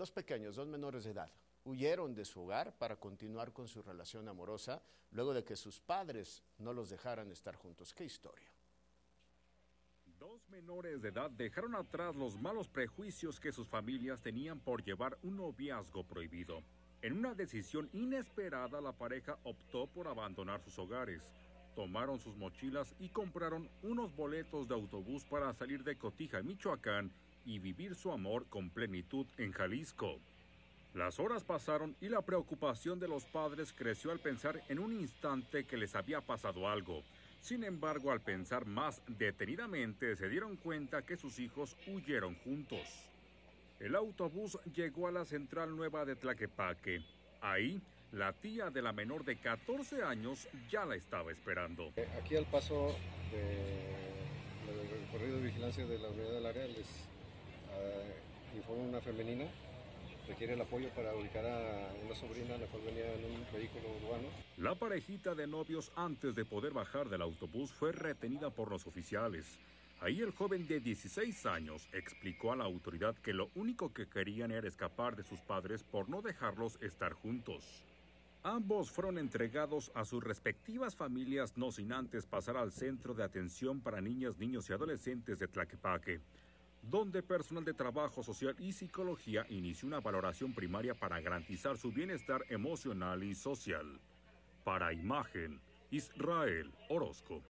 Dos pequeños, dos menores de edad, huyeron de su hogar para continuar con su relación amorosa luego de que sus padres no los dejaran estar juntos. ¿Qué historia? Dos menores de edad dejaron atrás los malos prejuicios que sus familias tenían por llevar un noviazgo prohibido. En una decisión inesperada, la pareja optó por abandonar sus hogares. Tomaron sus mochilas y compraron unos boletos de autobús para salir de Cotija, Michoacán, y vivir su amor con plenitud en Jalisco. Las horas pasaron y la preocupación de los padres creció al pensar en un instante que les había pasado algo. Sin embargo, al pensar más detenidamente, se dieron cuenta que sus hijos huyeron juntos. El autobús llegó a la central nueva de Tlaquepaque. Ahí, la tía de la menor de 14 años ya la estaba esperando. Eh, aquí al paso del recorrido de vigilancia de la unidad del área les uh, una femenina requiere el apoyo para ubicar a una sobrina, la cual venía en un vehículo urbano. La parejita de novios antes de poder bajar del autobús fue retenida por los oficiales. Ahí el joven de 16 años explicó a la autoridad que lo único que querían era escapar de sus padres por no dejarlos estar juntos. Ambos fueron entregados a sus respectivas familias no sin antes pasar al Centro de Atención para Niñas, Niños y Adolescentes de Tlaquepaque, donde personal de trabajo social y psicología inició una valoración primaria para garantizar su bienestar emocional y social. Para imagen, Israel Orozco.